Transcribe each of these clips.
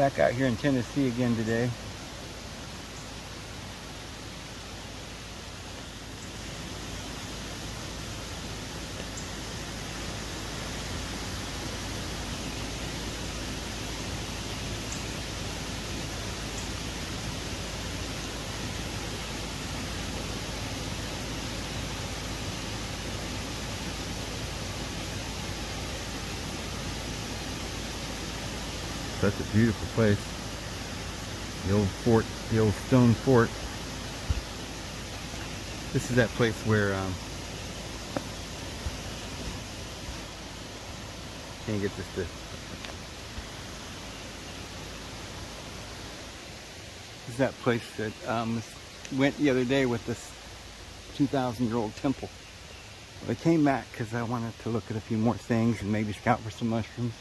Back out here in Tennessee again today. A beautiful place. The old fort, the old stone fort. This is that place where um, can't get this to This is that place that um, went the other day with this 2,000 year old temple. I came back because I wanted to look at a few more things and maybe scout for some mushrooms.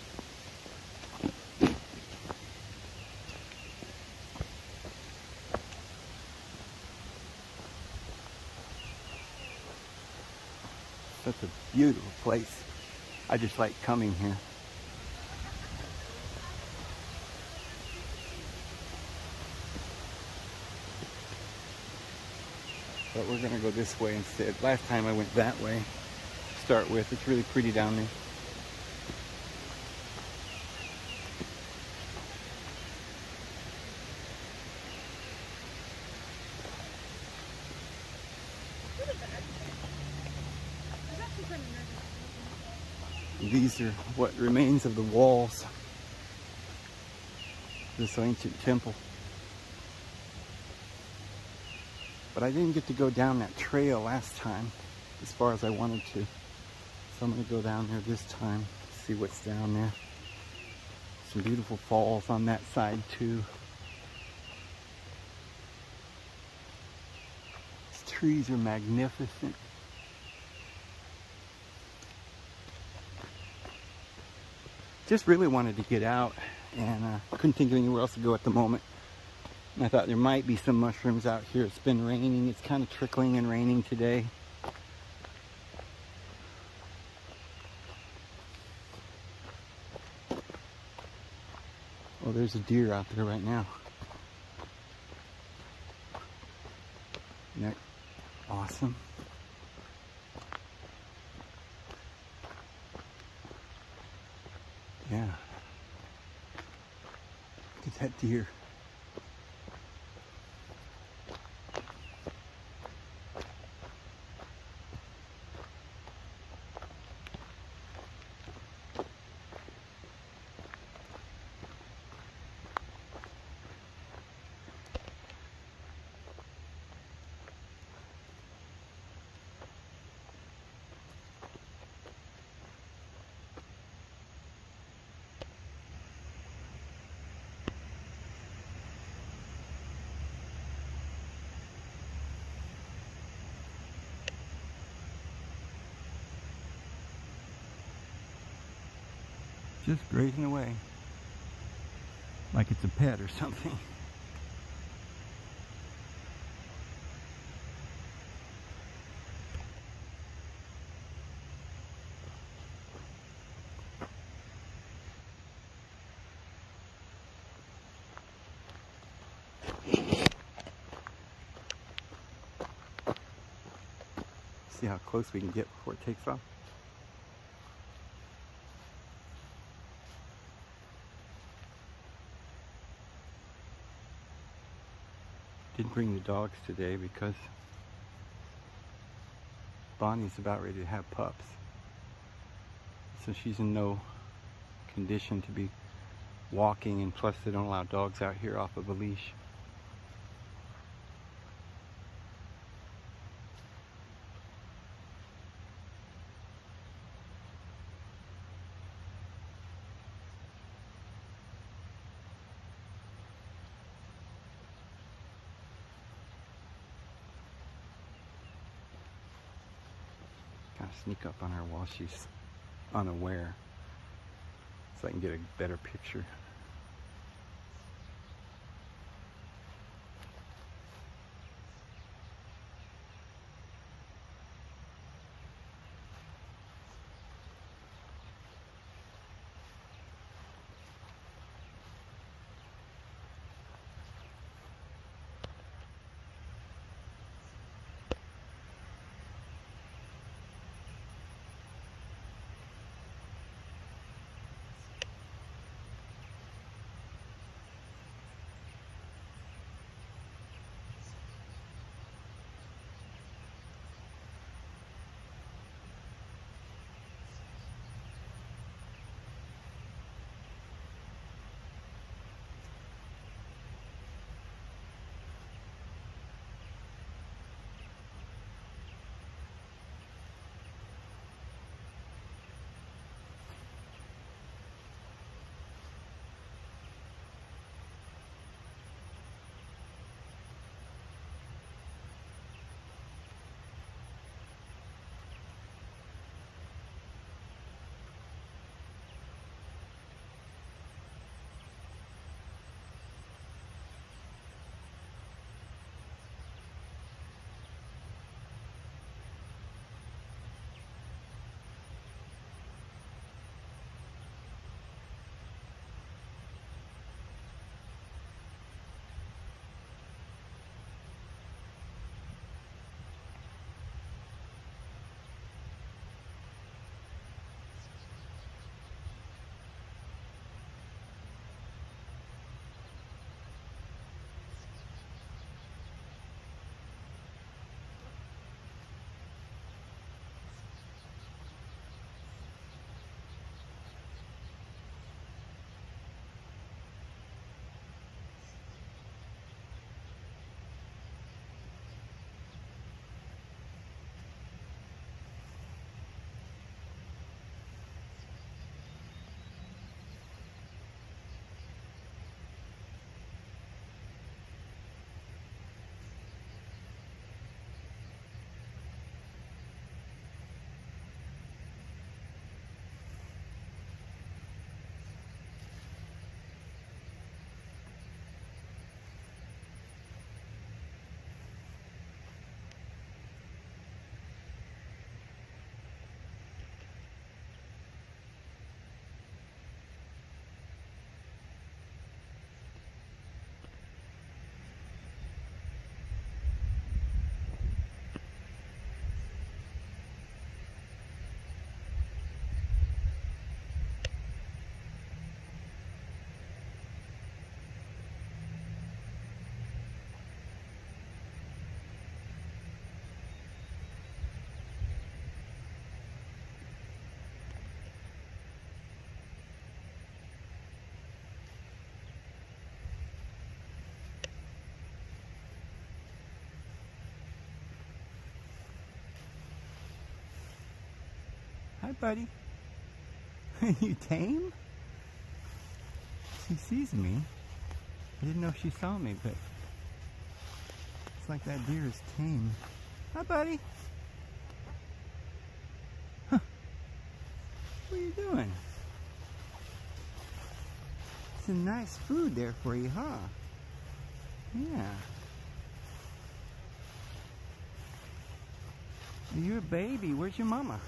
Such a beautiful place. I just like coming here. But we're gonna go this way instead. Last time I went that way. To start with, it's really pretty down there. Are what remains of the walls this ancient temple. But I didn't get to go down that trail last time as far as I wanted to. So I'm going to go down there this time, see what's down there. Some beautiful falls on that side too. These trees are magnificent. Just really wanted to get out and uh, couldn't think of anywhere else to go at the moment. And I thought there might be some mushrooms out here. It's been raining. It's kind of trickling and raining today. Oh, there's a deer out there right now. Isn't that awesome? Yeah. Look at that deer. Just grazing away. Like it's a pet or something. See how close we can get before it takes off. Didn't bring the dogs today because Bonnie's about ready to have pups. So she's in no condition to be walking and plus they don't allow dogs out here off of a leash. Sneak up on her while she's unaware so I can get a better picture. Hi, buddy. you tame? She sees me. I didn't know she saw me, but it's like that deer is tame. Hi, buddy. Huh. What are you doing? Some nice food there for you, huh? Yeah. You're a baby. Where's your mama?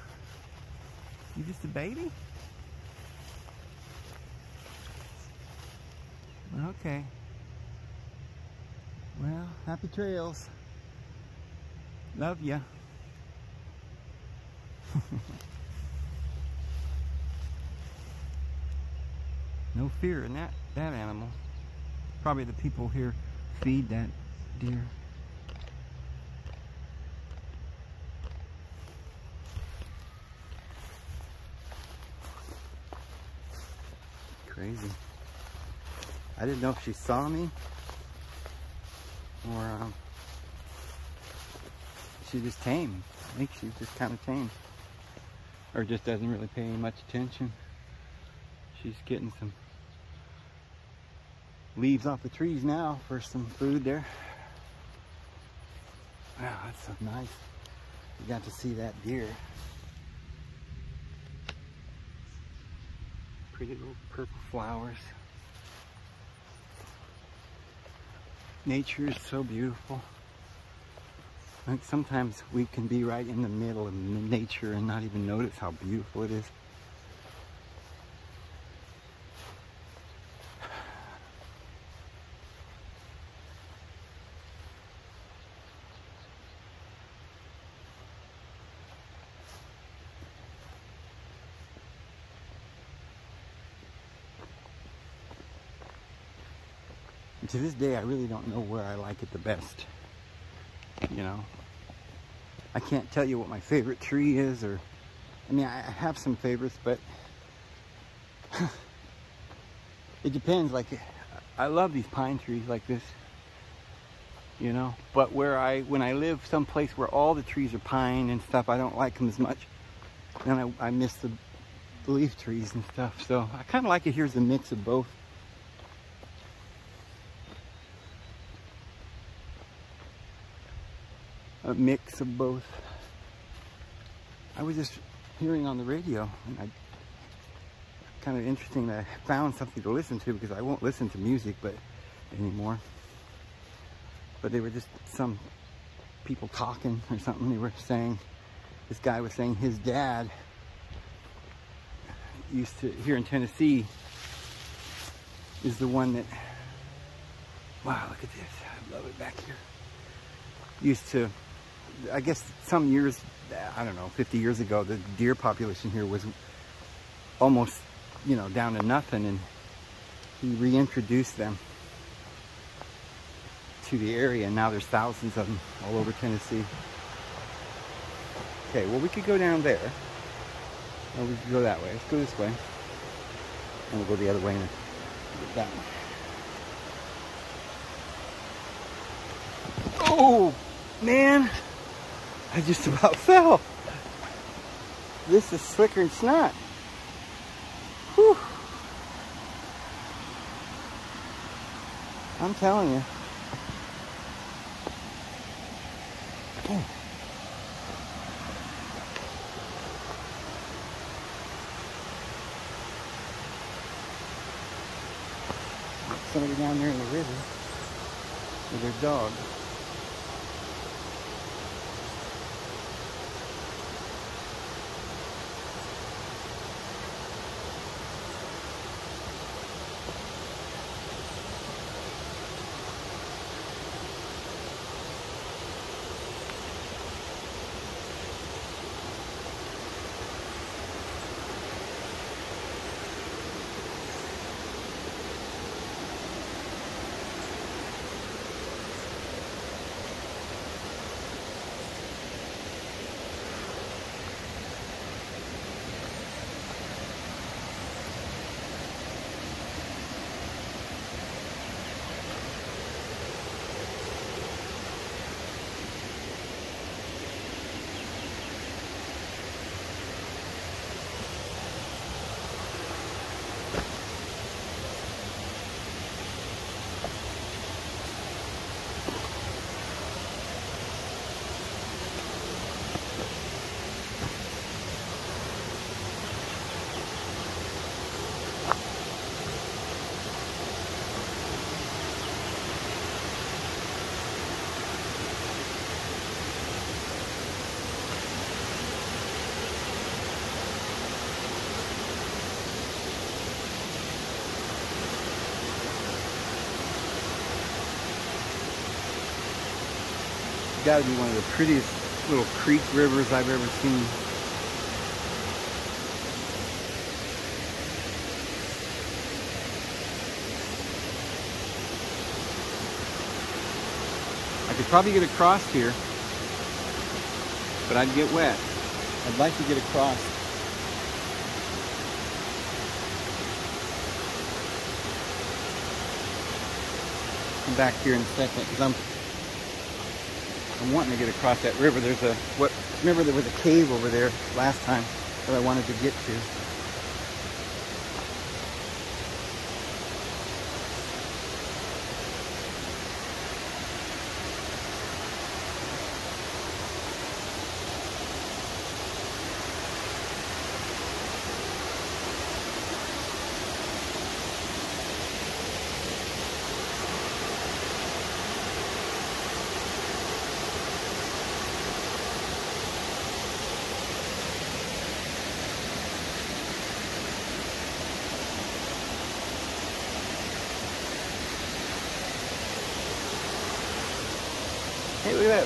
You just a baby? Okay. Well, happy trails. Love ya. no fear in that, that animal. Probably the people here feed that deer. Crazy. I didn't know if she saw me or um, she just tame. I think she's just kind of tame or just doesn't really pay much attention. She's getting some leaves off the trees now for some food there. Wow, that's so nice. You got to see that deer. Pretty little purple flowers. Nature is so beautiful. Like sometimes we can be right in the middle of nature and not even notice how beautiful it is. To this day, I really don't know where I like it the best. You know, I can't tell you what my favorite tree is, or I mean, I have some favorites, but it depends. Like, I love these pine trees like this, you know. But where I, when I live someplace where all the trees are pine and stuff, I don't like them as much. And I, I miss the leaf trees and stuff. So I kind of like it here's a mix of both. A mix of both. I was just hearing on the radio, and I kind of interesting that I found something to listen to because I won't listen to music but anymore. But they were just some people talking or something. They were saying, this guy was saying his dad used to, here in Tennessee, is the one that, wow, look at this. I love it back here. Used to I guess some years, I don't know, 50 years ago, the deer population here was almost, you know, down to nothing, and he reintroduced them to the area, and now there's thousands of them all over Tennessee. Okay, well, we could go down there, or we could go that way. Let's go this way, and we'll go the other way and get that one. Oh, man. I just about fell. This is slicker than snot. Whew. I'm telling you. Somebody down there in the river with their dog. It's got to be one of the prettiest little creek rivers I've ever seen. I could probably get across here, but I'd get wet. I'd like to get across. Come back here in a second because I'm I'm wanting to get across that river. There's a what remember there was a cave over there last time that I wanted to get to.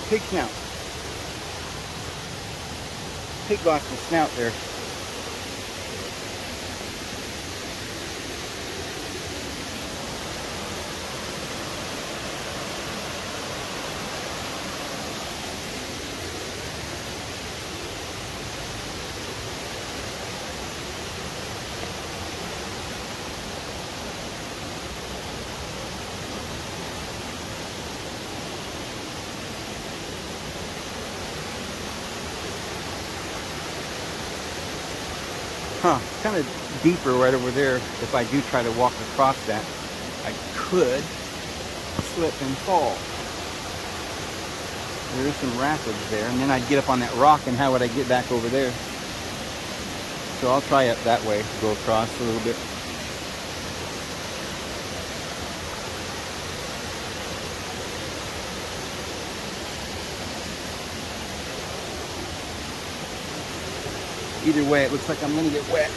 Pig snout. Pig lost the snout there. Huh, kind of deeper right over there. If I do try to walk across that, I could slip and fall. There is some rapids there, and then I'd get up on that rock, and how would I get back over there? So I'll try it that way, go across a little bit. Either way, it looks like I'm gonna get wet.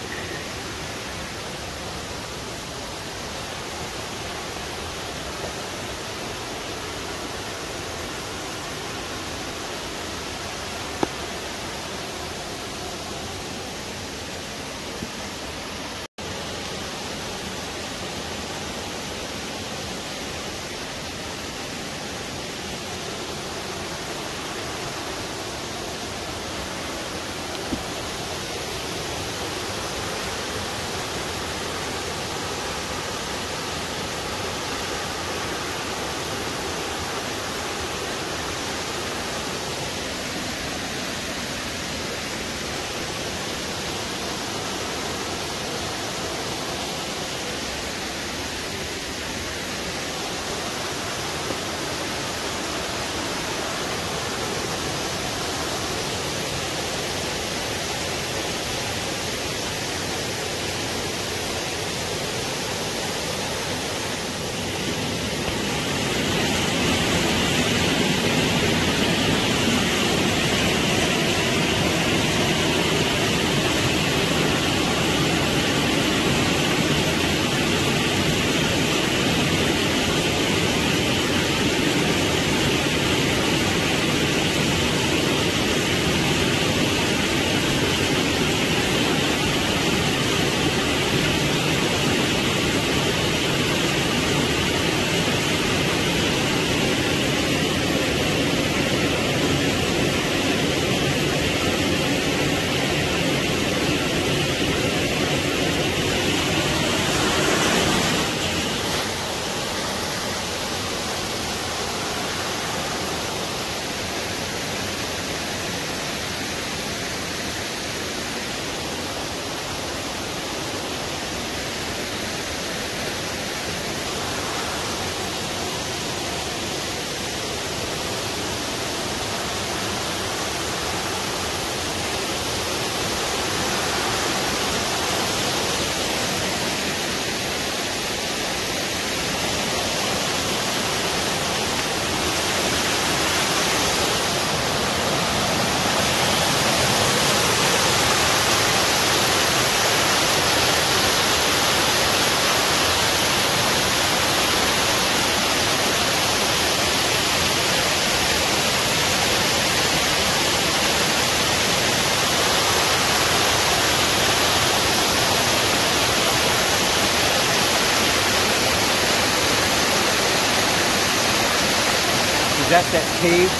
Is that cave?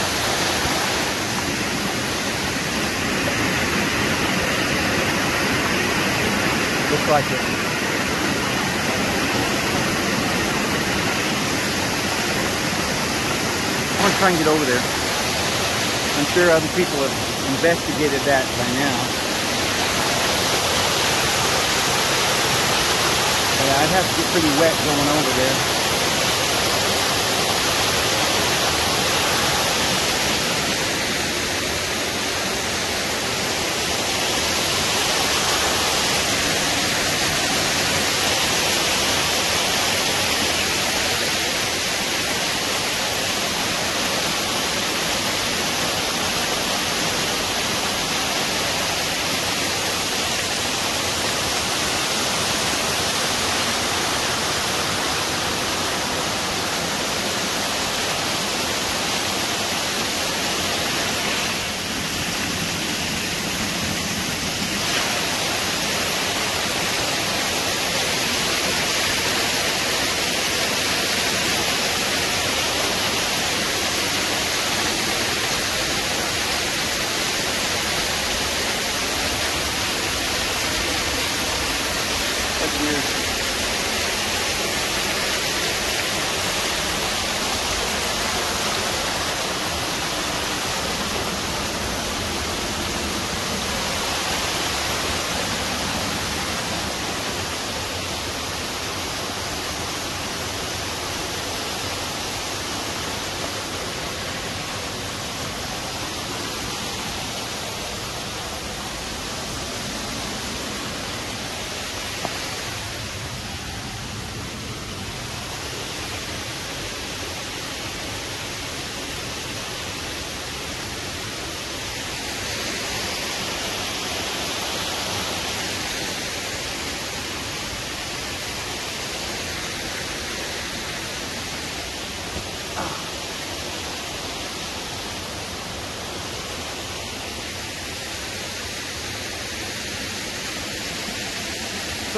Looks like it. I want to try and get over there. I'm sure other people have investigated that by now. But I'd have to get pretty wet going over there.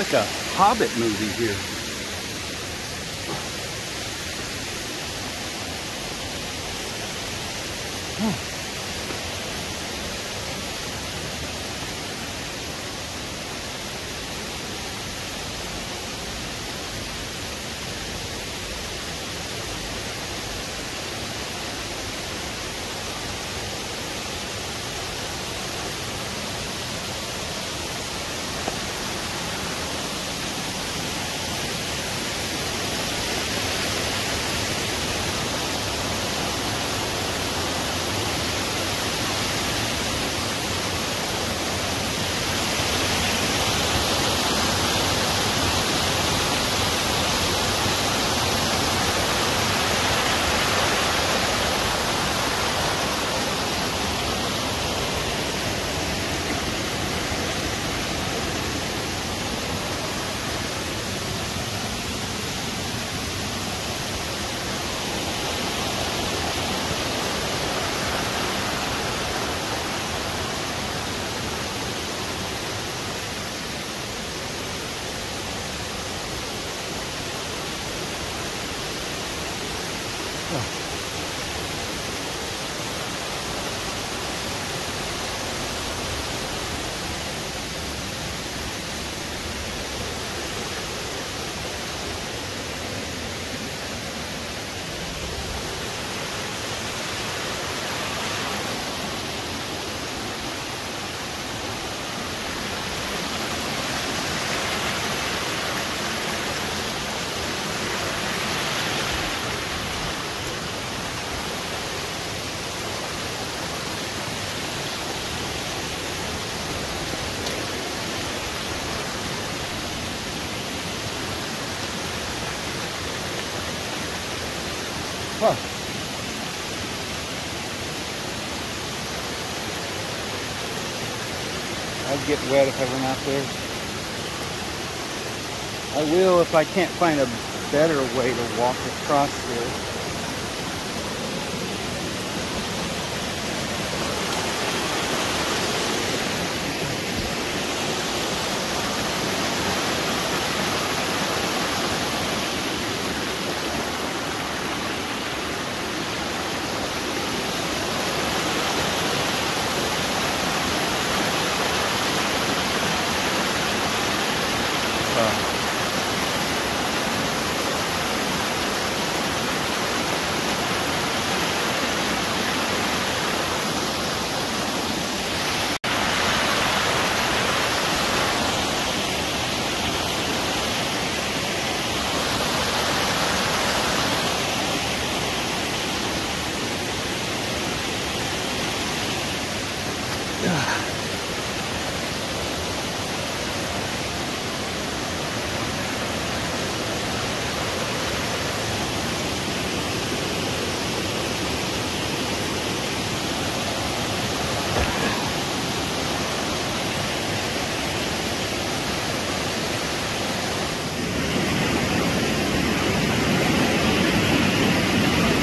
Like a Hobbit movie here. Huh. I'd get wet if I went out there. I will if I can't find a better way to walk across there.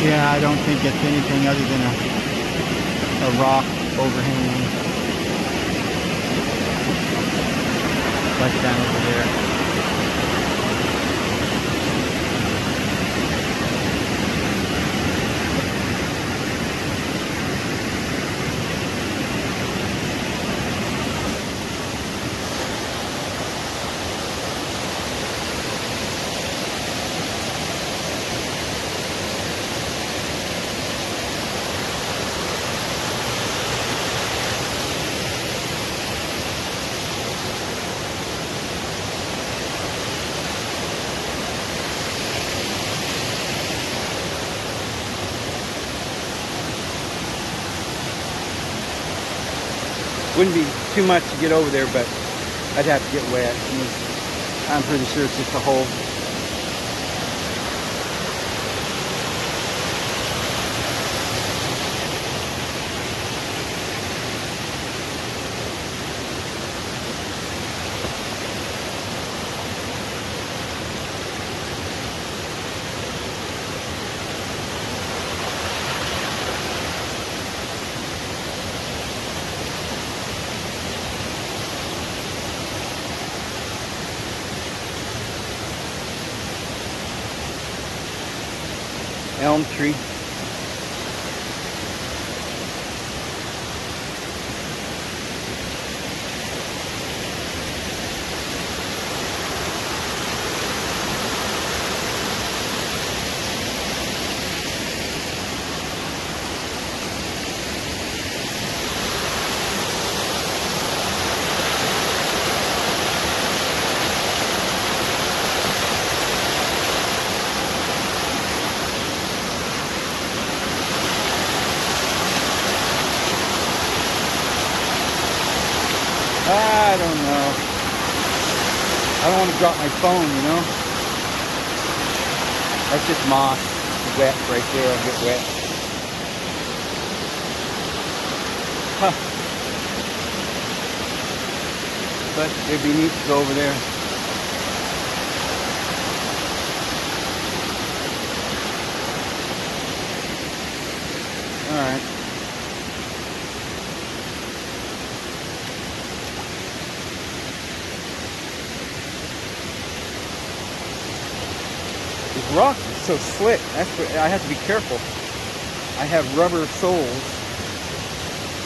Yeah, I don't think it's other than a, a rock overhanging. Like down over there. Wouldn't be too much to get over there, but I'd have to get wet. I'm pretty sure it's just a hole. elm tree. I don't know. I don't want to drop my phone, you know? That's just moss. wet right there. I'll get wet. Huh. But it'd be neat to go over there. All right. These is so slick. That's what, I have to be careful. I have rubber soles.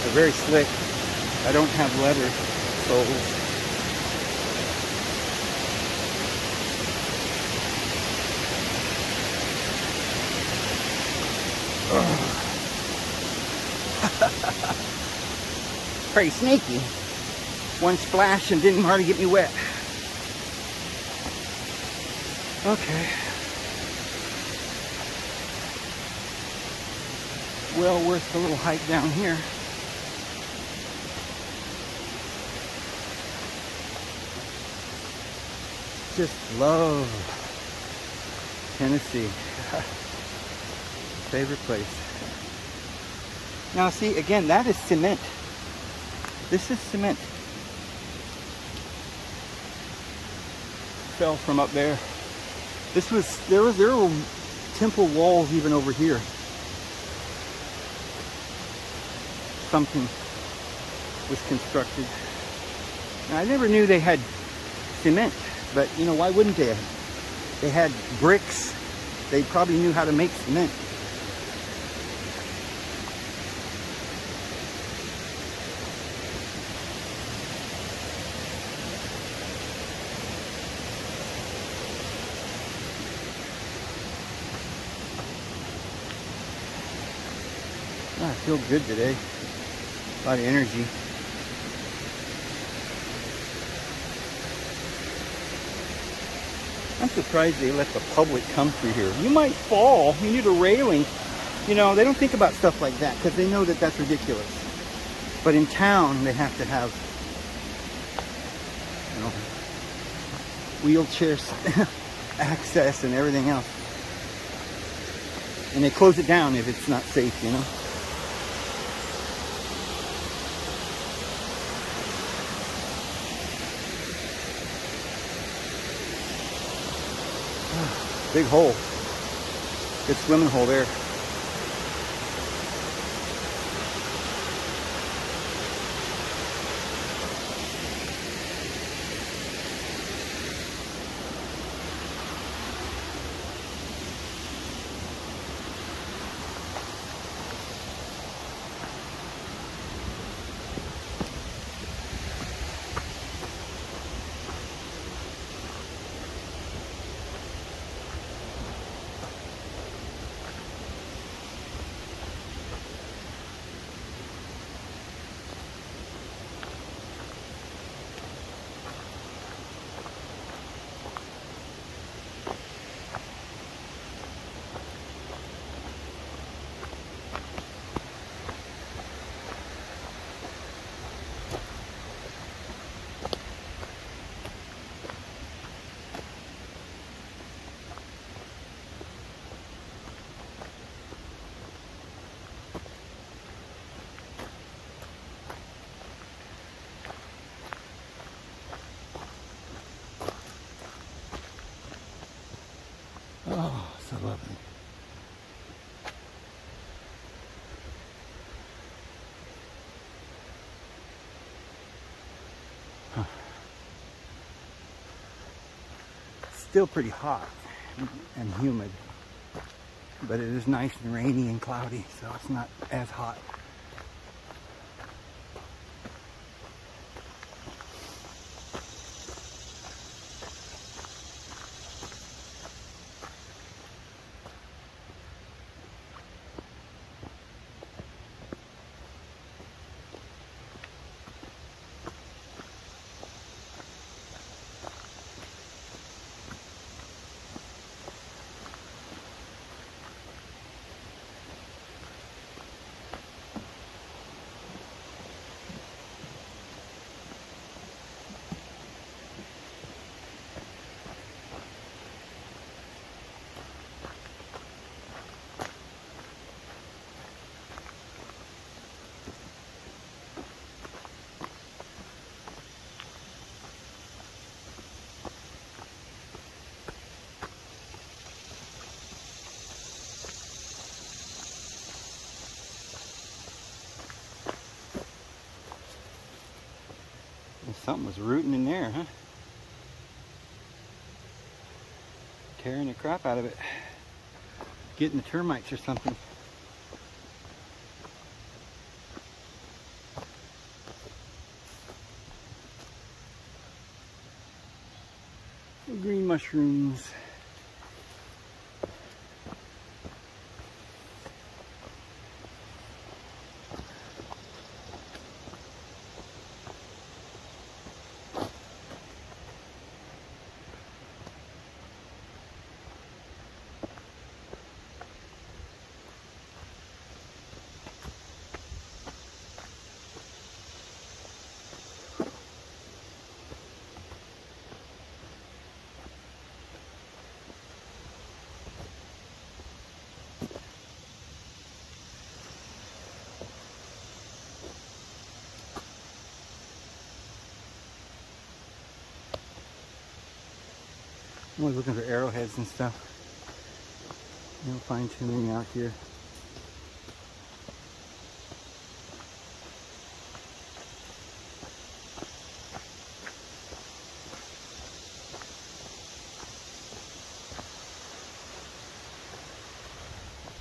They're very slick. I don't have leather soles. Pretty snaky. One splash and didn't hardly get me wet. Okay. Well worth the little hike down here. Just love Tennessee. Favorite place. Now see, again, that is cement. This is cement. Fell from up there. This was, there was, there were temple walls even over here. Something was constructed. Now, I never knew they had cement, but you know, why wouldn't they? They had bricks. They probably knew how to make cement. Oh, I feel good today. A lot of energy. I'm surprised they let the public come through here. You might fall. You need a railing. You know, they don't think about stuff like that because they know that that's ridiculous. But in town, they have to have, you know, wheelchair access and everything else. And they close it down if it's not safe, you know. Big hole. Good swimming hole there. Oh, so lovely. Huh. Still pretty hot and humid, but it is nice and rainy and cloudy, so it's not as hot. Something was rooting in there, huh? Tearing the crap out of it. Getting the termites or something. Green mushrooms. I'm always looking for arrowheads and stuff. Find too many out here.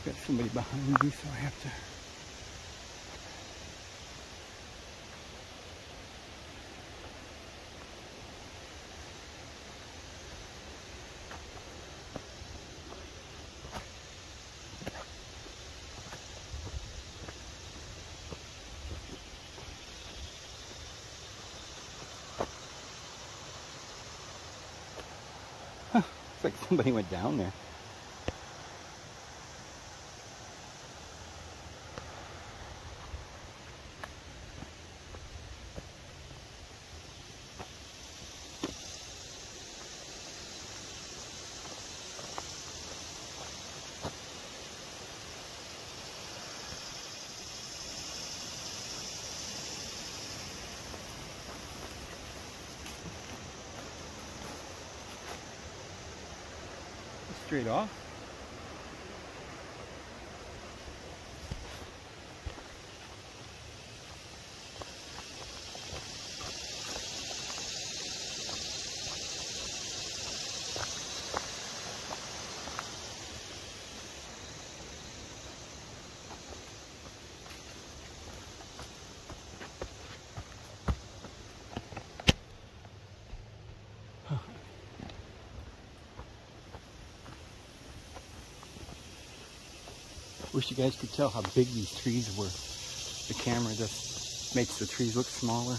Got somebody behind me, so I have to It's like somebody went down there. Straight Wish you guys could tell how big these trees were. The camera just makes the trees look smaller.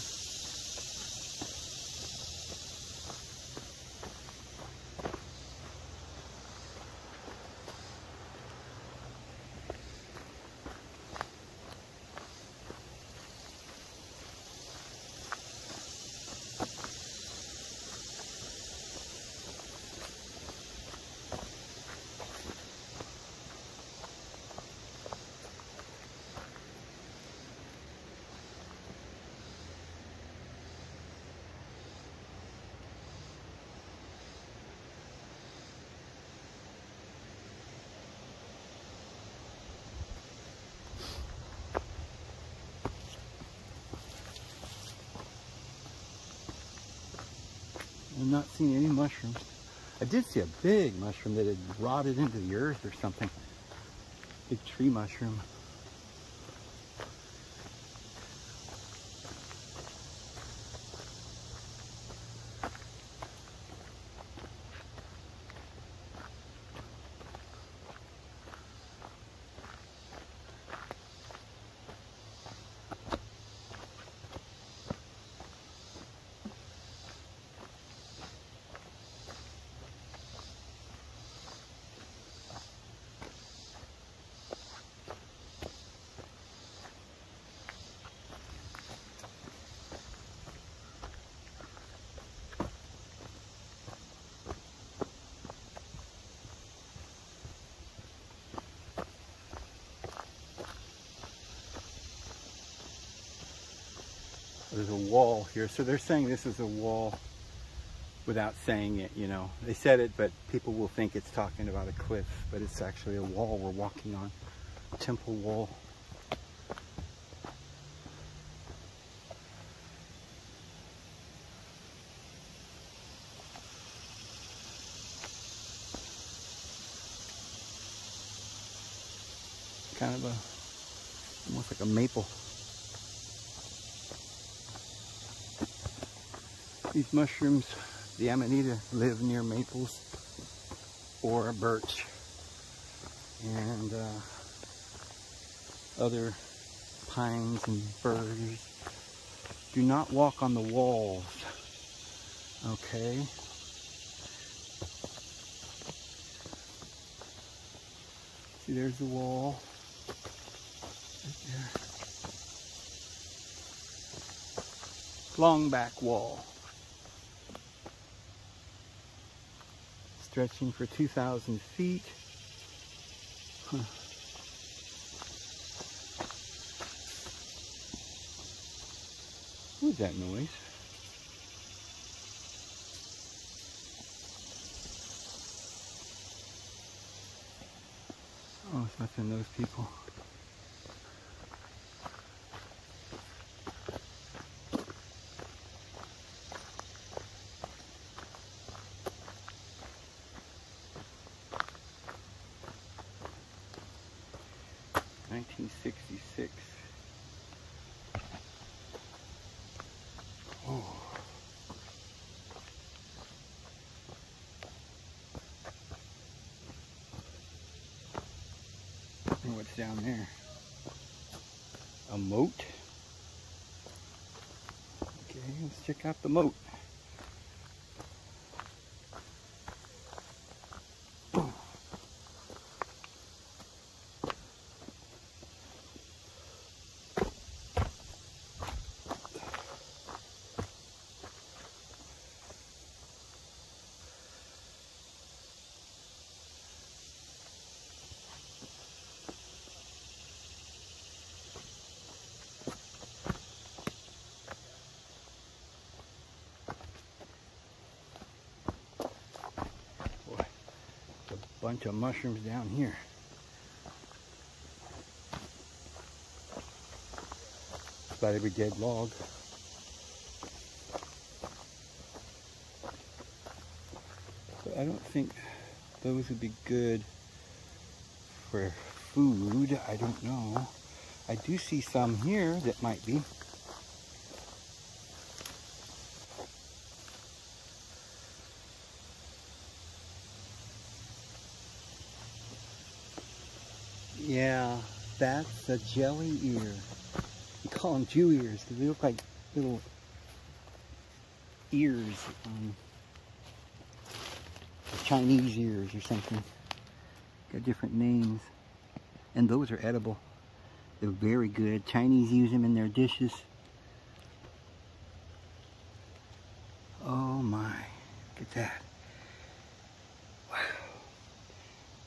I'm not seeing any I did see a big mushroom that had rotted into the earth or something. Big tree mushroom. There's a wall here. So they're saying this is a wall without saying it, you know. They said it, but people will think it's talking about a cliff, but it's actually a wall we're walking on. Temple wall. Kind of a, almost like a maple. These mushrooms, the Amanita, live near maples or birch and uh, other pines and firs. Do not walk on the walls, okay? See, there's the wall. Right there. Long back wall. Stretching for 2,000 feet. Huh. That noise? Oh, it's nothing those people. Nineteen sixty six. Oh. wonder what's down there. A moat. Okay, the moat. Bunch of mushrooms down here. About every dead log. But I don't think those would be good for food. I don't know. I do see some here that might be. Yeah, that's a jelly ear. We call them Jew ears because they look like little ears, um, Chinese ears or something. Got different names. And those are edible. They're very good. Chinese use them in their dishes. Oh my, look at that. Wow.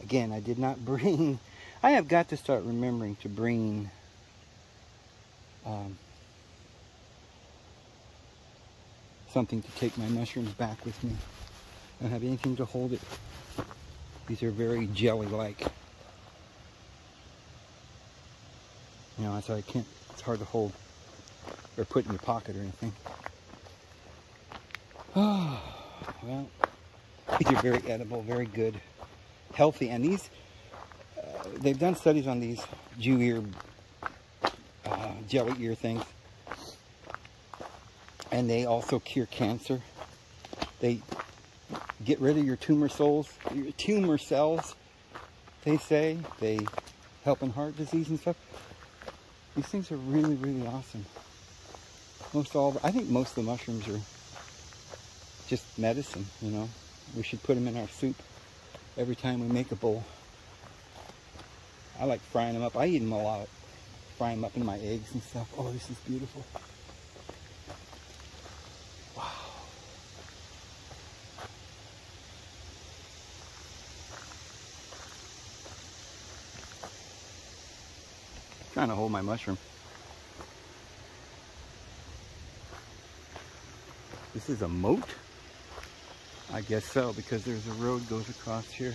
Again, I did not bring, I have got to start remembering to bring um, something to take my mushrooms back with me. I don't have anything to hold it. These are very jelly-like. You know, so I can't, it's hard to hold or put in your pocket or anything. Oh, well, these are very edible, very good, healthy. And these, they've done studies on these Jew ear, uh, jelly ear things. And they also cure cancer. They get rid of your tumor cells, your tumor cells, they say. They help in heart disease and stuff. These things are really, really awesome. Most all, I think most of the mushrooms are just medicine, you know. We should put them in our soup every time we make a bowl. I like frying them up. I eat them a lot. Fry them up in my eggs and stuff. Oh, this is beautiful. Wow. Trying to hold my mushroom. This is a moat? I guess so, because there's a road goes across here.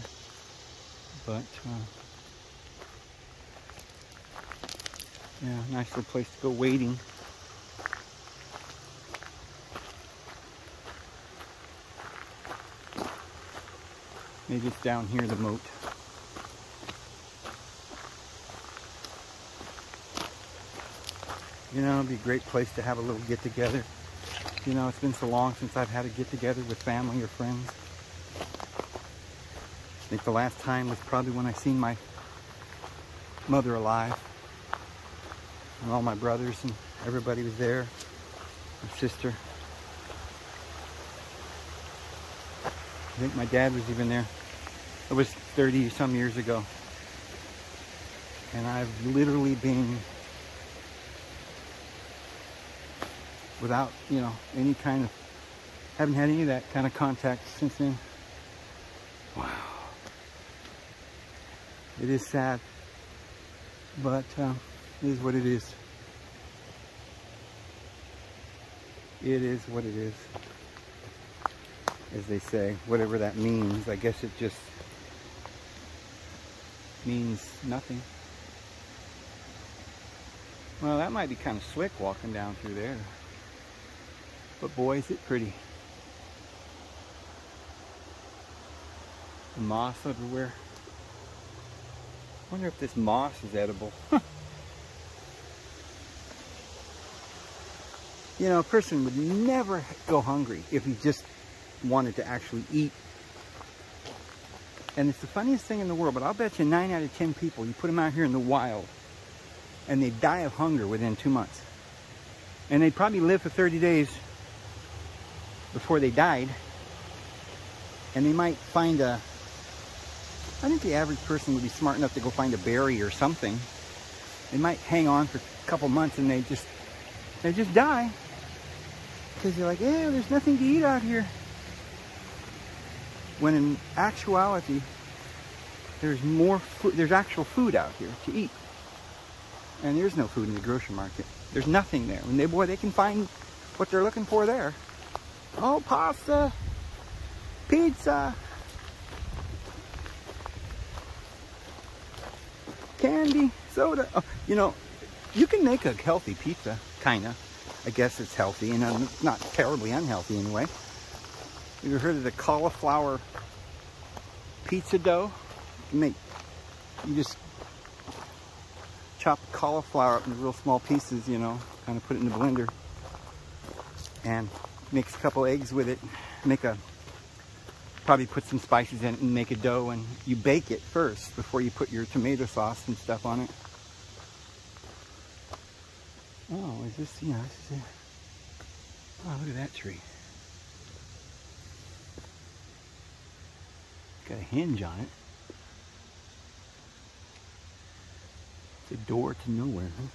But, uh, yeah, nice little place to go wading. Maybe it's down here, the moat. You know, it'd be a great place to have a little get together. You know, it's been so long since I've had a get together with family or friends. I think the last time was probably when I seen my mother alive. And all my brothers and everybody was there. My sister. I think my dad was even there. It was 30 some years ago. And I've literally been without, you know, any kind of, haven't had any of that kind of contact since then. Wow. It is sad, but uh, it is what it is. It is what it is. As they say, whatever that means, I guess it just means nothing. Well, that might be kind of slick walking down through there. But boy, is it pretty. The moss everywhere. wonder if this moss is edible. you know, a person would never go hungry if he just wanted to actually eat. And it's the funniest thing in the world, but I'll bet you 9 out of 10 people, you put them out here in the wild, and they die of hunger within two months. And they'd probably live for 30 days before they died. And they might find a, I think the average person would be smart enough to go find a berry or something. They might hang on for a couple months and they just, they just die. Because they're like, yeah, there's nothing to eat out here. When in actuality, there's more food, there's actual food out here to eat. And there's no food in the grocery market. There's nothing there. And they, boy, they can find what they're looking for there. Oh, pasta, pizza. candy, soda. Oh, you know, you can make a healthy pizza, kind of. I guess it's healthy and it's not terribly unhealthy anyway. Have you heard of the cauliflower pizza dough? You make, you just chop cauliflower up into real small pieces, you know, kind of put it in the blender and mix a couple eggs with it. Make a, probably put some spices in it and make a dough and you bake it first before you put your tomato sauce and stuff on it. Oh, is this, yeah, this is a, oh, look at that tree. Got a hinge on it. It's a door to nowhere, huh?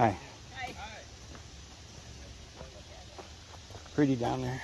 Hi. Hi. Pretty down there.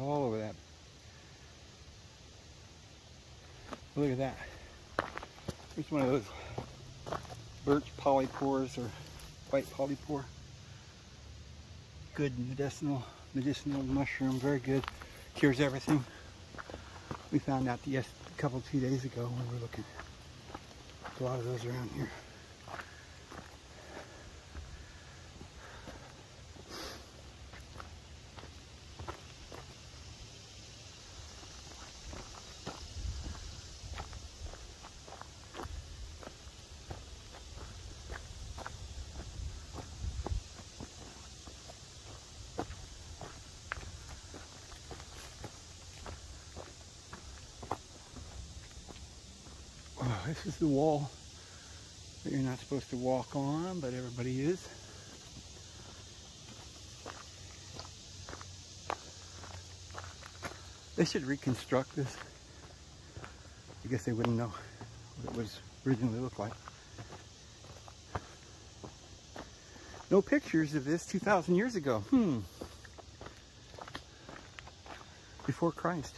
All over that. Look at that. Here's one of those birch polypores or white polypore. Good medicinal medicinal mushroom, very good. Cures everything. We found out yes a couple two days ago when we were looking. a lot of those around here. This is the wall that you're not supposed to walk on, but everybody is. They should reconstruct this. I guess they wouldn't know what it was originally looked like. No pictures of this 2,000 years ago. Hmm. Before Christ.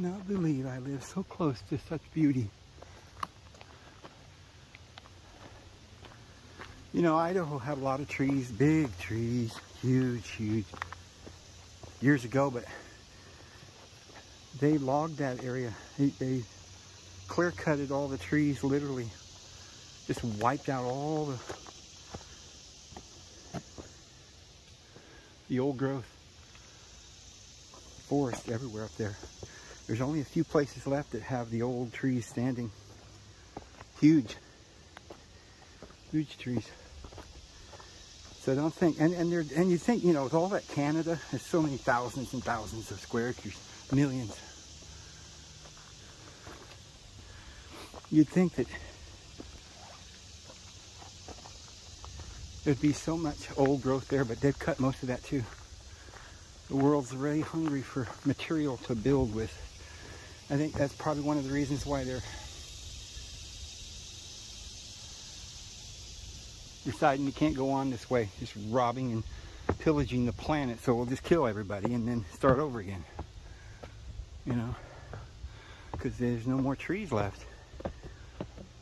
cannot believe I live so close to such beauty. You know, Idaho had a lot of trees, big trees, huge, huge, years ago, but they logged that area. They, they clear cutted all the trees, literally. Just wiped out all the, the old growth forest everywhere up there. There's only a few places left that have the old trees standing. Huge. Huge trees. So I don't think, and and there, and you think, you know, with all that Canada, there's so many thousands and thousands of square acres, millions. You'd think that there'd be so much old growth there, but they've cut most of that too. The world's really hungry for material to build with. I think that's probably one of the reasons why they're deciding you can't go on this way, just robbing and pillaging the planet. So we'll just kill everybody and then start over again. You know, because there's no more trees left.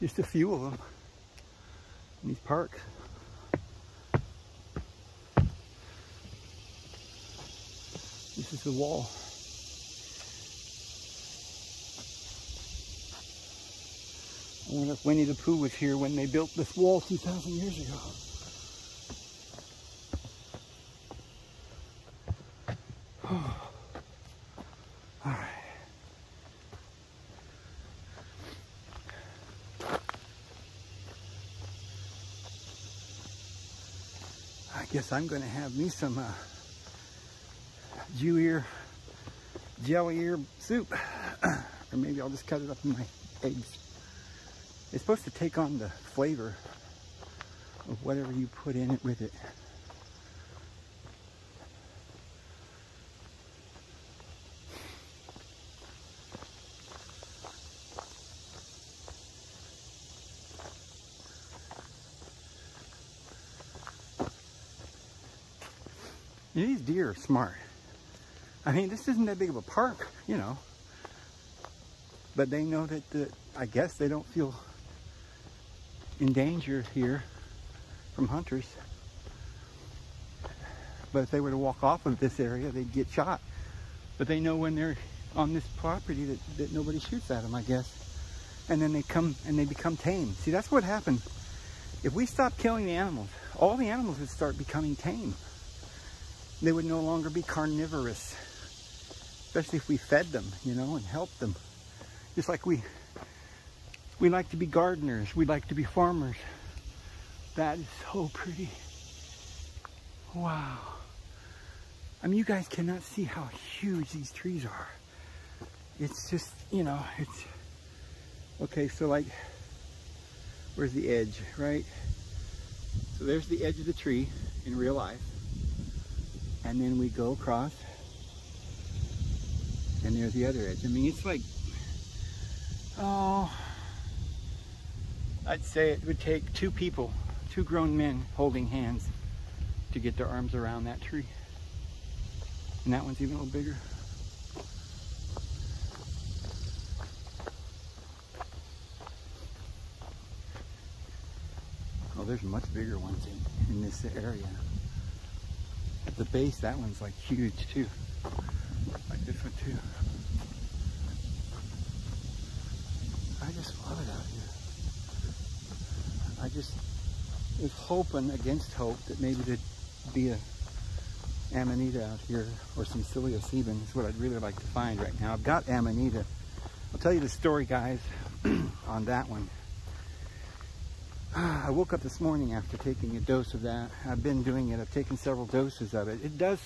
Just a few of them in these parks. This is the wall. I wonder if Winnie the Pooh was here when they built this wall 2,000 years ago. Guess I'm going to have me some uh, Jew ear, jelly ear soup. or maybe I'll just cut it up in my eggs. It's supposed to take on the flavor of whatever you put in it with it. These deer are smart. I mean, this isn't that big of a park, you know. But they know that, the, I guess they don't feel in danger here from hunters. But if they were to walk off of this area, they'd get shot. But they know when they're on this property that, that nobody shoots at them, I guess. And then they come and they become tame. See, that's what happened. If we stop killing the animals, all the animals would start becoming tame. They would no longer be carnivorous. Especially if we fed them, you know, and helped them. Just like we we like to be gardeners. We like to be farmers. That is so pretty. Wow. I mean, you guys cannot see how huge these trees are. It's just, you know, it's, okay, so like, where's the edge, right? So there's the edge of the tree in real life. And then we go across and there's the other edge. I mean, it's like, oh, I'd say it would take two people, two grown men holding hands to get their arms around that tree. And that one's even a little bigger. Oh, there's much bigger ones in, in this area. At the base, that one's like huge too. Like this one too. I just love it out here. Just was hoping against hope that maybe there'd be a amanita out here or some psilocybin is what I'd really like to find right now. I've got amanita. I'll tell you the story, guys, on that one. I woke up this morning after taking a dose of that. I've been doing it. I've taken several doses of it. It does,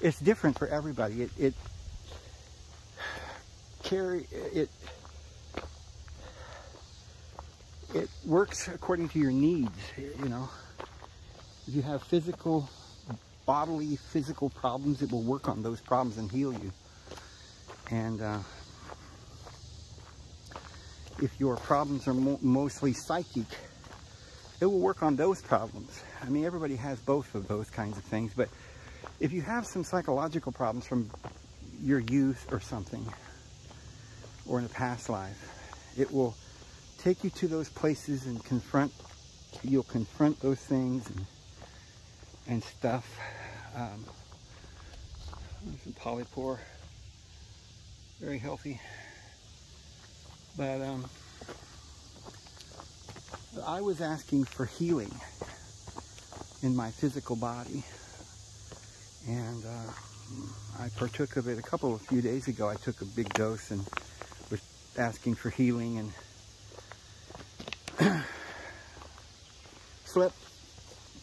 it's different for everybody. It, it carry, it, it works according to your needs, you know. If you have physical, bodily, physical problems, it will work on those problems and heal you. And uh, if your problems are mo mostly psychic, it will work on those problems. I mean, everybody has both of those kinds of things, but if you have some psychological problems from your youth or something, or in a past life, it will take you to those places and confront, you'll confront those things and, and stuff. Um, some polypore, very healthy. But um, I was asking for healing in my physical body. And uh, I partook of it a couple of few days ago. I took a big dose and was asking for healing and slept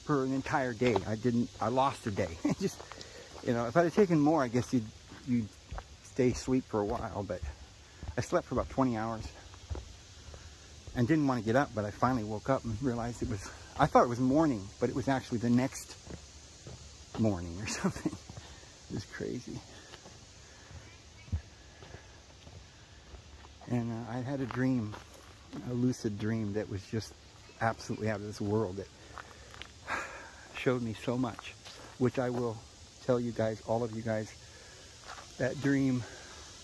for an entire day. I didn't, I lost a day. Just, you know, if I'd have taken more, I guess you'd, you'd stay asleep for a while, but I slept for about 20 hours and didn't want to get up, but I finally woke up and realized it was, I thought it was morning, but it was actually the next morning or something. It was crazy. And uh, I had a dream, a lucid dream that was just absolutely out of this world that showed me so much, which I will tell you guys, all of you guys, that dream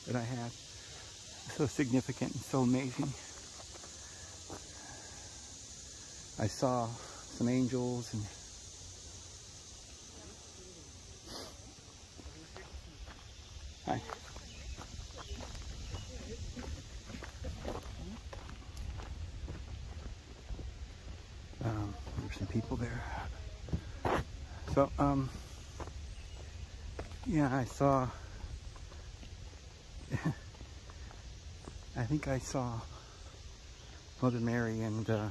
that I had, so significant and so amazing. I saw some angels and Hi. Um, there's some people there. So, um, yeah, I saw, I think I saw Mother Mary and, uh,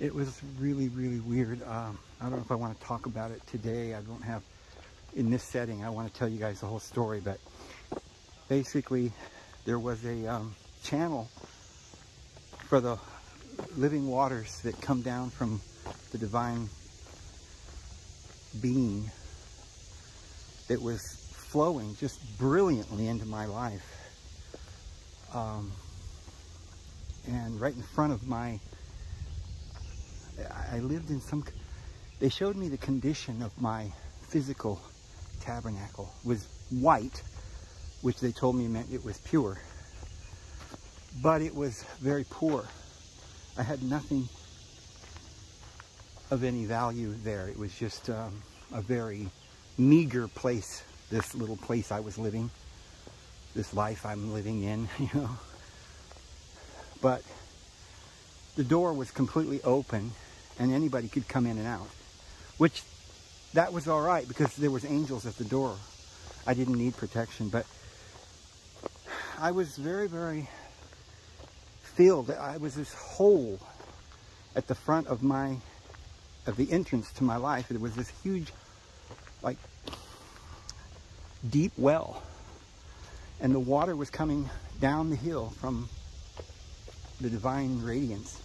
it was really, really weird. Um, I don't know if I want to talk about it today. I don't have, in this setting, I want to tell you guys the whole story, but basically there was a um, channel for the living waters that come down from the divine being that was flowing just brilliantly into my life. Um, and right in front of my, I lived in some, they showed me the condition of my physical tabernacle it was white, which they told me meant it was pure. But it was very poor. I had nothing of any value there. It was just um, a very meager place, this little place I was living, this life I'm living in, you know. But the door was completely open and anybody could come in and out, which that was all right because there was angels at the door. I didn't need protection, but I was very, very filled. I was this hole at the front of my, of the entrance to my life. It was this huge, like, deep well. And the water was coming down the hill from the divine radiance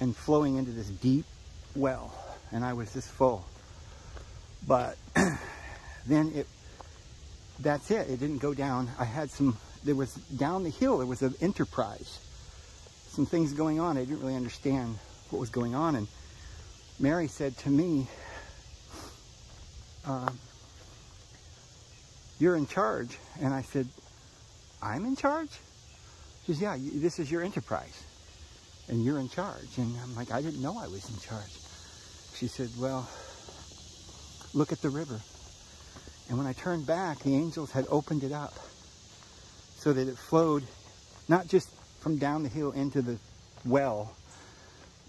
and flowing into this deep well. And I was just full. But then it, that's it. It didn't go down. I had some, there was down the hill, there was an enterprise. Some things going on. I didn't really understand what was going on. And Mary said to me, uh, you're in charge. And I said, I'm in charge? She says, yeah, this is your enterprise and you're in charge. And I'm like, I didn't know I was in charge. She said, well, look at the river. And when I turned back, the angels had opened it up so that it flowed not just from down the hill into the well,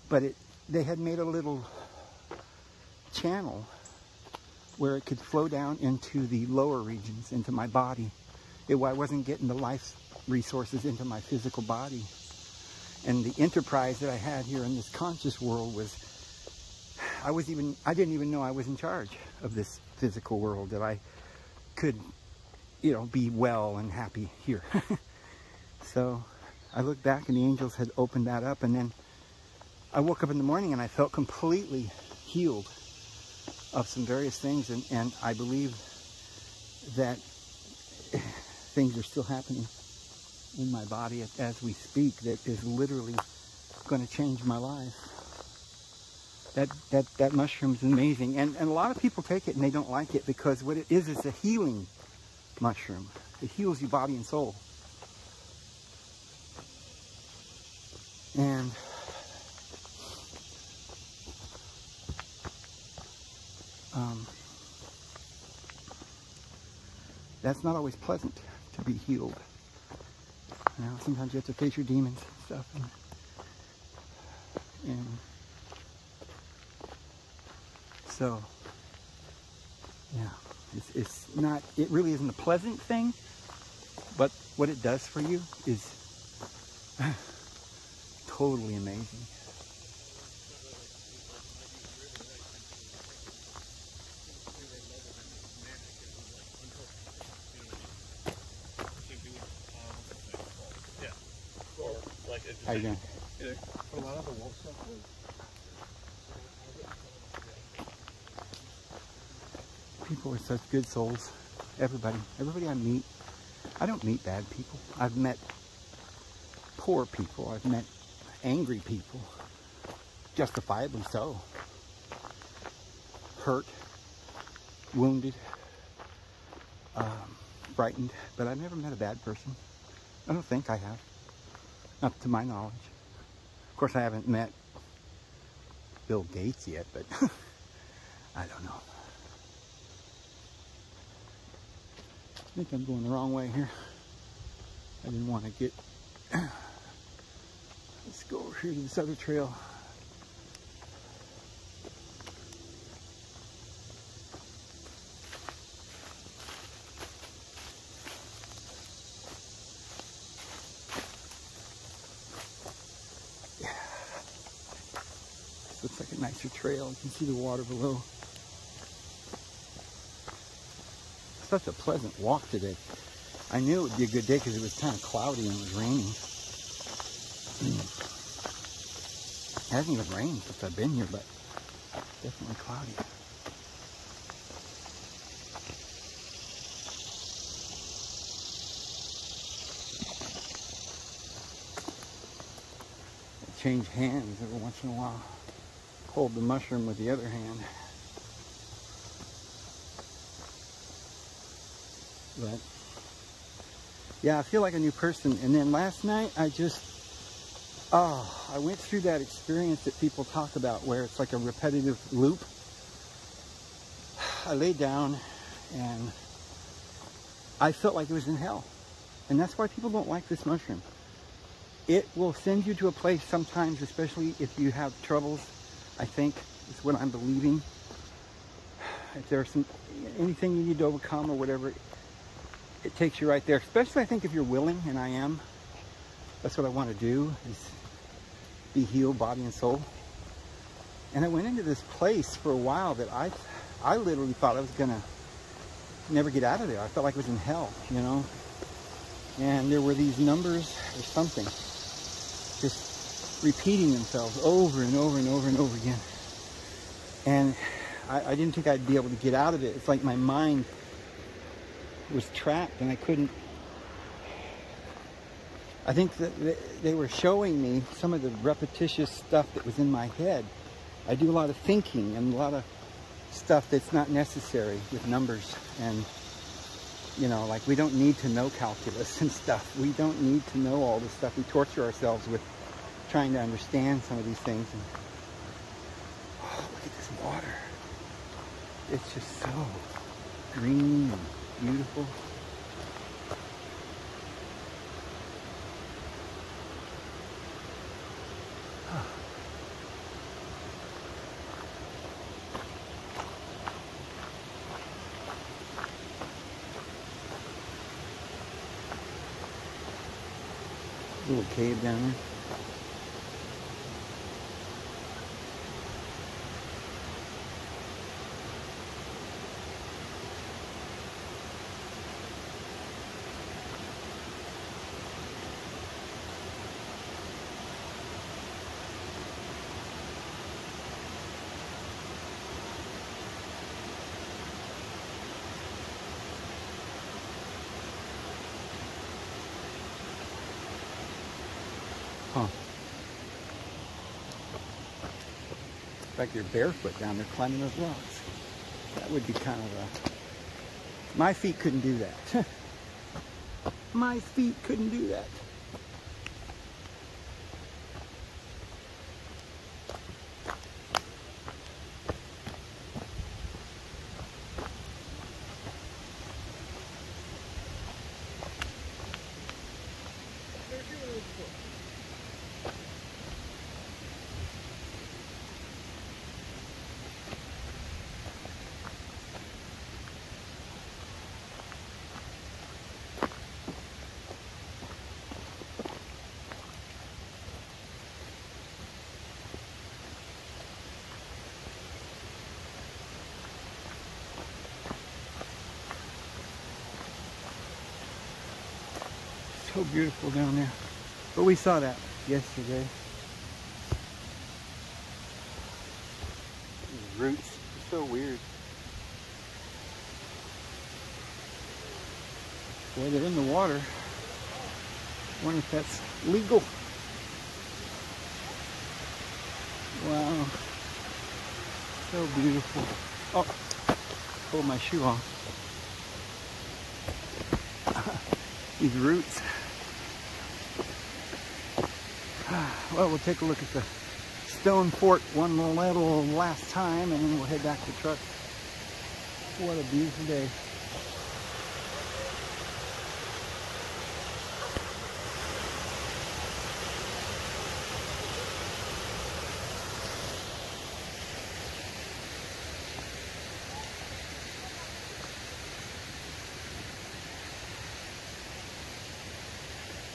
but it they had made a little channel where it could flow down into the lower regions, into my body. It, I wasn't getting the life resources into my physical body. And the enterprise that I had here in this conscious world was, I was even, I didn't even know I was in charge of this physical world, that I could, you know, be well and happy here. so I looked back and the angels had opened that up and then I woke up in the morning and I felt completely healed of some various things and, and I believe that things are still happening in my body as we speak that is literally going to change my life. That, that, that mushroom is amazing. And, and a lot of people take it and they don't like it because what it is is a healing mushroom. It heals your body and soul. And um, that's not always pleasant to be healed. You know, sometimes you have to face your demons and stuff. And, and so, yeah, it's, it's not, it really isn't a pleasant thing, but what it does for you is totally amazing. How you doing? People are such good souls. Everybody, everybody I meet. I don't meet bad people. I've met poor people. I've met angry people. Justifiably so. Hurt, wounded, um, frightened. But I've never met a bad person. I don't think I have. Not to my knowledge. Of course, I haven't met Bill Gates yet, but I don't know. I think I'm going the wrong way here. I didn't want to get... Let's go over here to this other trail. Yeah. Nicer trail. You can see the water below. such a pleasant walk today. I knew it would be a good day because it was kind of cloudy and it was raining. It hasn't even rained since I've been here, but definitely cloudy. Change hands every once in a while. Hold the mushroom with the other hand. But yeah, I feel like a new person. And then last night, I just, oh, I went through that experience that people talk about where it's like a repetitive loop. I laid down and I felt like it was in hell. And that's why people don't like this mushroom. It will send you to a place sometimes, especially if you have troubles, I think, is what I'm believing. If there's some, anything you need to overcome or whatever, it takes you right there, especially I think if you're willing, and I am. That's what I want to do, is be healed, body and soul. And I went into this place for a while that I, I literally thought I was going to never get out of there. I felt like I was in hell, you know. And there were these numbers or something just repeating themselves over and over and over and over again. And I, I didn't think I'd be able to get out of it. It's like my mind was trapped and I couldn't. I think that they were showing me some of the repetitious stuff that was in my head. I do a lot of thinking and a lot of stuff that's not necessary with numbers and you know like we don't need to know calculus and stuff we don't need to know all this stuff we torture ourselves with trying to understand some of these things and oh, look at this water it's just so green and beautiful. Little cave down there. Like you're barefoot down there climbing those rocks. That would be kind of a... My feet couldn't do that. My feet couldn't do that. Beautiful down there. But we saw that. yesterday. These roots so weird. Boy, they're in the water. I wonder if that's legal. Wow. So beautiful. Oh, pulled my shoe off. These roots. Well, we'll take a look at the Stone Fort one little last time and then we'll head back to the truck. What a beautiful day.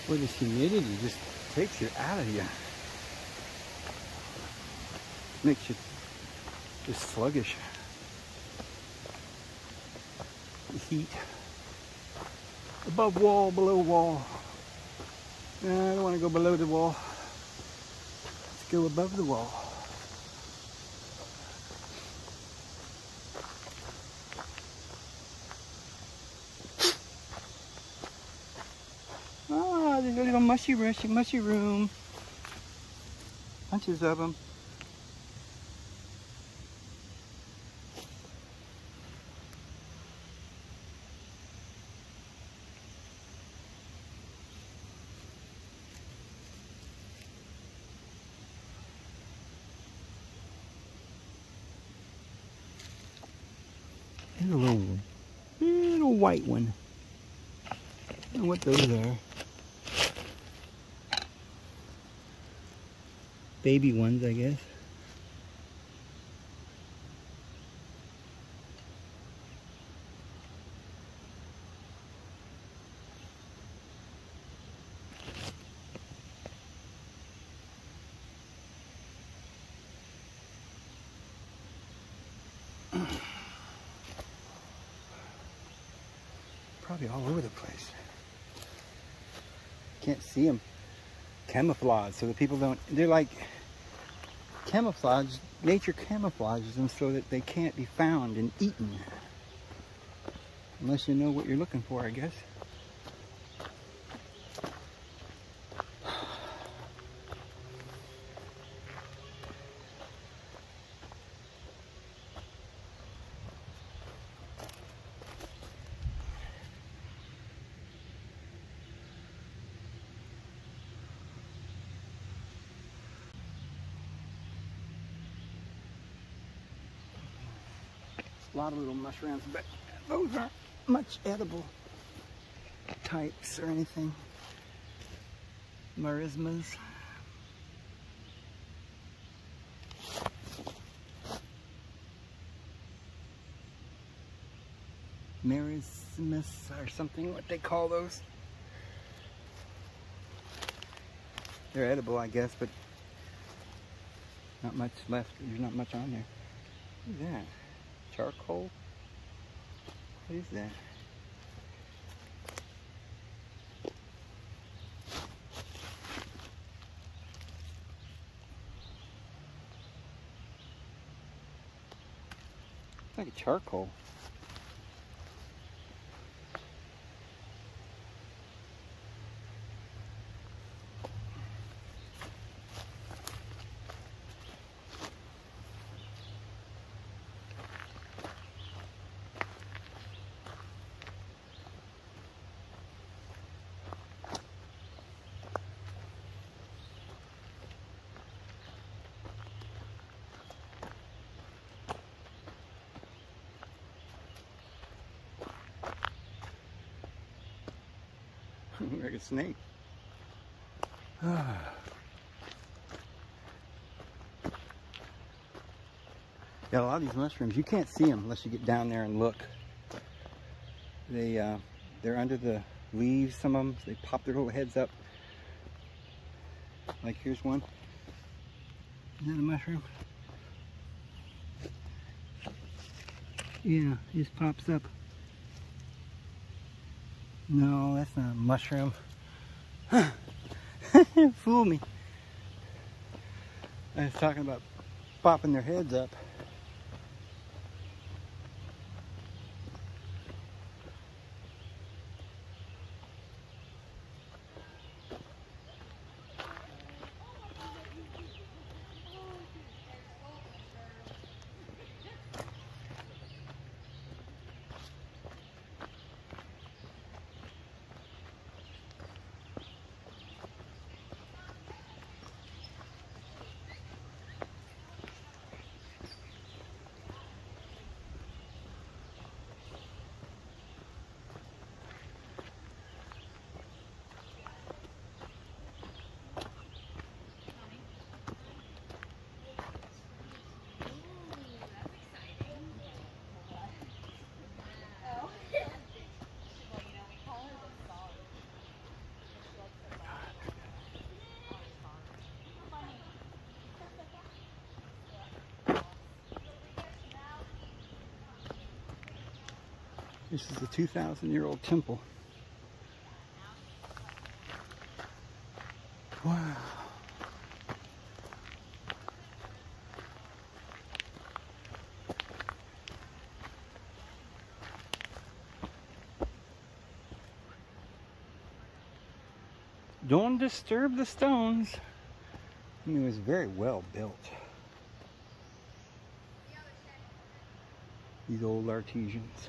Boy, this humidity just takes you out of you. Makes you just sluggish. The heat. Above wall, below wall. No, I don't want to go below the wall. Let's go above the wall. Ah, there's a little mushy, mushy, mushy room. Bunches of them. There's a little, little white one. I what those are. Baby ones, I guess. Probably all over the place. Can't see them. Camouflage, so that people don't. They're like camouflage. Nature camouflages them so that they can't be found and eaten. Unless you know what you're looking for, I guess. Lot of little mushrooms, but those aren't much edible types or anything. Marismas. Marismas or something, what they call those. They're edible, I guess, but not much left. There's not much on there. What is that? Charcoal? What is that? Like a charcoal. like a snake. Yeah, a lot of these mushrooms, you can't see them unless you get down there and look. They, uh, they're under the leaves, some of them. They pop their little heads up. Like here's one. Is that a mushroom? Yeah, it just pops up. No, that's not a mushroom. Fool me. I was talking about popping their heads up. This is a 2,000 year old temple. Wow. Don't disturb the stones. I mean, it was very well built. These old artesians.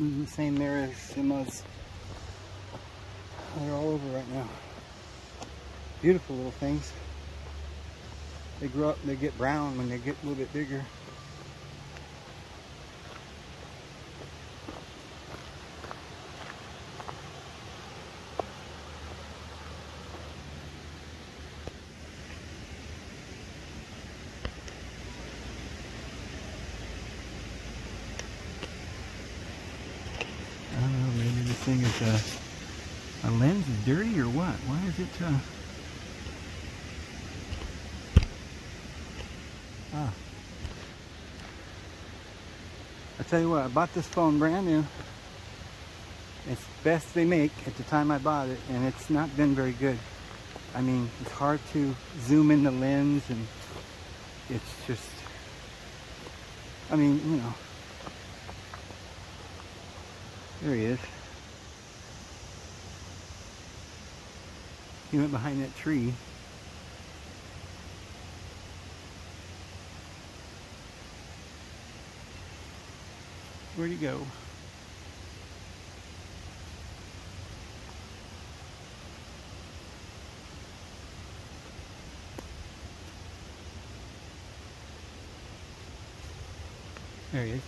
Is the same there as Sima's. They're all over right now. Beautiful little things. They grow up, they get brown when they get a little bit bigger. I don't know, maybe this thing is, uh, lens is dirty or what? Why is it, uh... Ah. I tell you what, I bought this phone brand new. It's best they make at the time I bought it, and it's not been very good. I mean, it's hard to zoom in the lens, and it's just, I mean, you know, there he is. He went behind that tree. Where'd he go? There he is.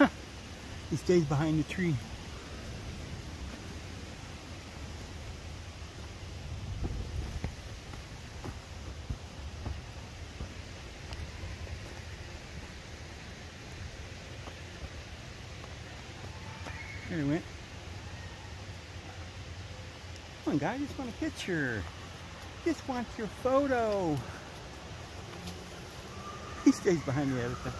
He stays behind the tree. Guy. I just want a picture. Just want your photo. He stays behind the other time.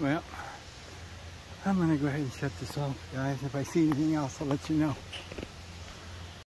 well, I'm to go ahead and shut this off, guys. If I see anything else, I'll let you know.